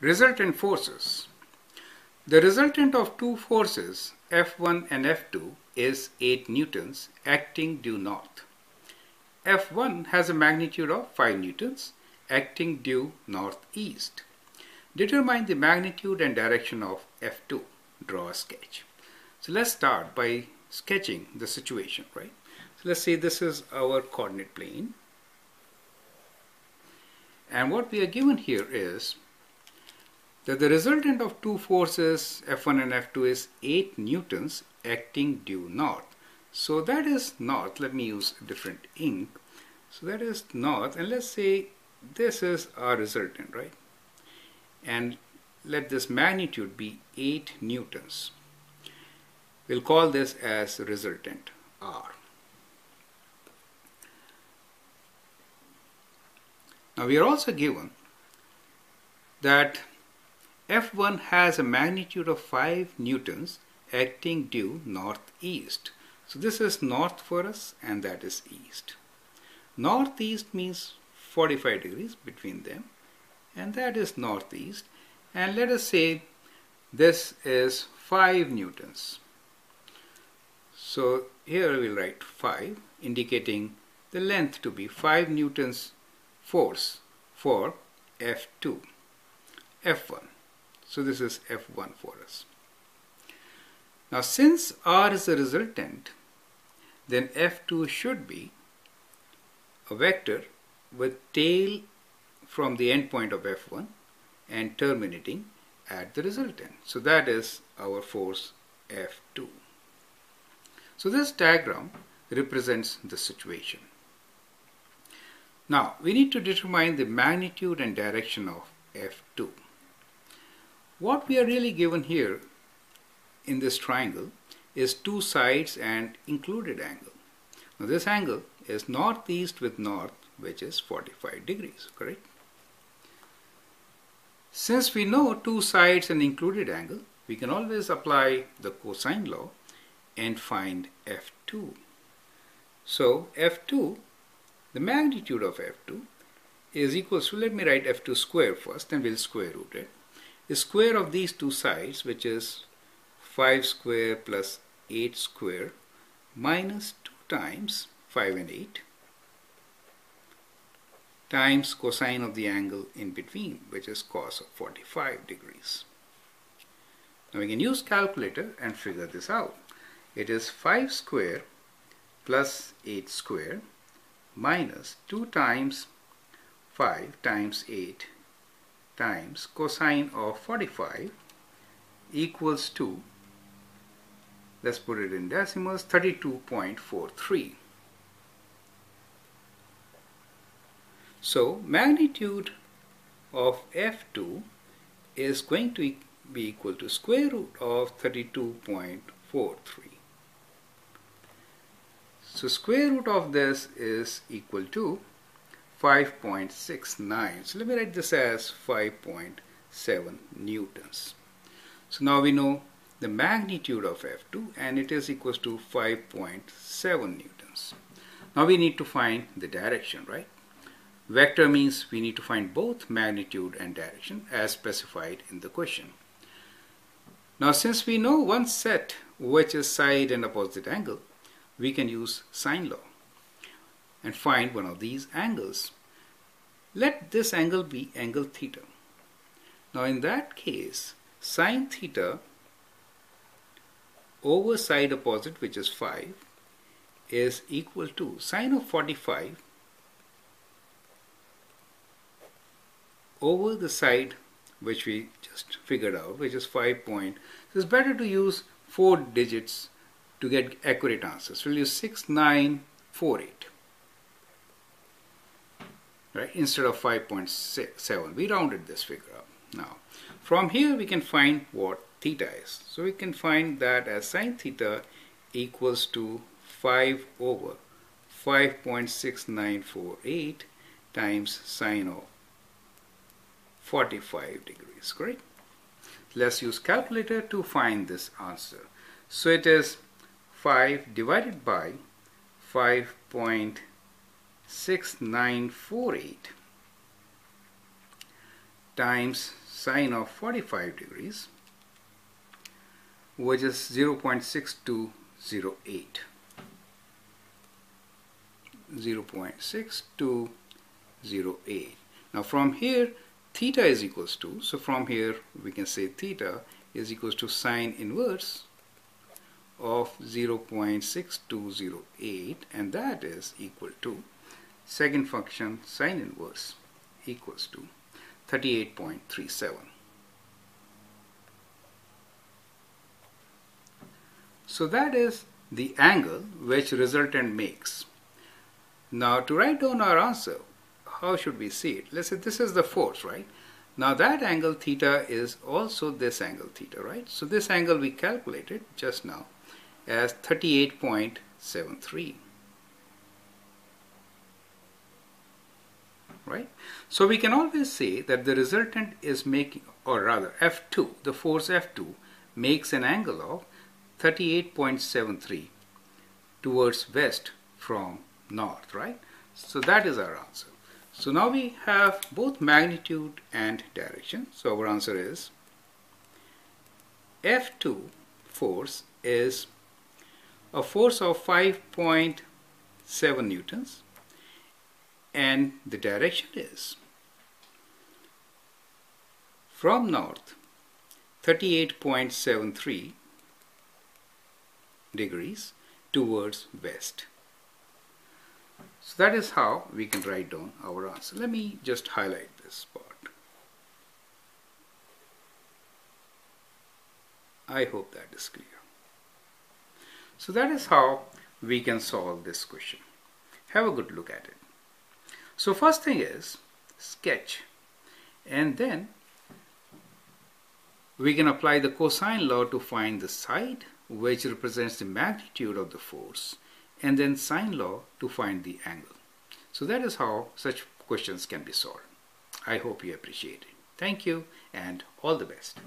Resultant forces. The resultant of two forces, F1 and F2, is 8 newtons acting due north. F1 has a magnitude of 5 newtons acting due northeast. Determine the magnitude and direction of F2. Draw a sketch. So let's start by sketching the situation, right? So let's say this is our coordinate plane. And what we are given here is that the resultant of two forces F1 and F2 is 8 newtons acting due north. So that is north. Let me use a different ink. So that is north and let's say this is our resultant, right? And let this magnitude be 8 newtons. We'll call this as resultant R. Now we are also given that F1 has a magnitude of 5 newtons acting due northeast. So this is north for us and that is east. Northeast means 45 degrees between them and that is northeast and let us say this is 5 newtons. So here we'll write 5 indicating the length to be 5 newtons force for F2, F1. So this is F1 for us. Now since R is a resultant, then F2 should be a vector with tail from the endpoint of F1 and terminating at the resultant. So that is our force F2. So this diagram represents the situation. Now we need to determine the magnitude and direction of F2. What we are really given here in this triangle is two sides and included angle. Now this angle is northeast with north which is 45 degrees, correct? Since we know two sides and included angle, we can always apply the cosine law and find F2. So F2, the magnitude of F2 is equal to, let me write F2 square first and we'll square root it the square of these two sides which is 5 square plus 8 square minus 2 times 5 and 8 times cosine of the angle in between which is cos of 45 degrees. Now we can use calculator and figure this out. It is 5 square plus 8 square minus 2 times 5 times 8 times cosine of 45 equals to, let's put it in decimals, 32.43. So magnitude of f2 is going to be equal to square root of 32.43. So square root of this is equal to 5.69. So let me write this as 5.7 newtons. So now we know the magnitude of F2 and it is equals to 5.7 newtons. Now we need to find the direction, right? Vector means we need to find both magnitude and direction as specified in the question. Now since we know one set which is side and opposite angle, we can use sine law and find one of these angles. Let this angle be angle theta. Now in that case, sine theta over side opposite which is 5 is equal to sine of 45 over the side which we just figured out which is 5 point. So it's better to use 4 digits to get accurate answers. We'll use 6948 right instead of 5.7 we rounded this figure up. Now from here we can find what theta is. So we can find that as sine theta equals to 5 over 5.6948 times sine of 45 degrees correct? Let's use calculator to find this answer. So it is 5 divided by 5. 6948 times sine of 45 degrees which is 0.6208 0.6208 now from here theta is equals to so from here we can say theta is equals to sine inverse of 0.6208 and that is equal to second function sine inverse equals to 38.37. So that is the angle which resultant makes. Now to write down our answer, how should we see it? Let's say this is the force, right? Now that angle theta is also this angle theta, right? So this angle we calculated just now as 38.73. Right? So we can always say that the resultant is making, or rather F2, the force F2 makes an angle of 38.73 towards west from north, right? So that is our answer. So now we have both magnitude and direction. So our answer is F2 force is a force of 5.7 newtons and the direction is from north 38.73 degrees towards west. So that is how we can write down our answer. Let me just highlight this part. I hope that is clear. So that is how we can solve this question. Have a good look at it. So first thing is sketch and then we can apply the cosine law to find the side which represents the magnitude of the force and then sine law to find the angle. So that is how such questions can be solved. I hope you appreciate it. Thank you and all the best.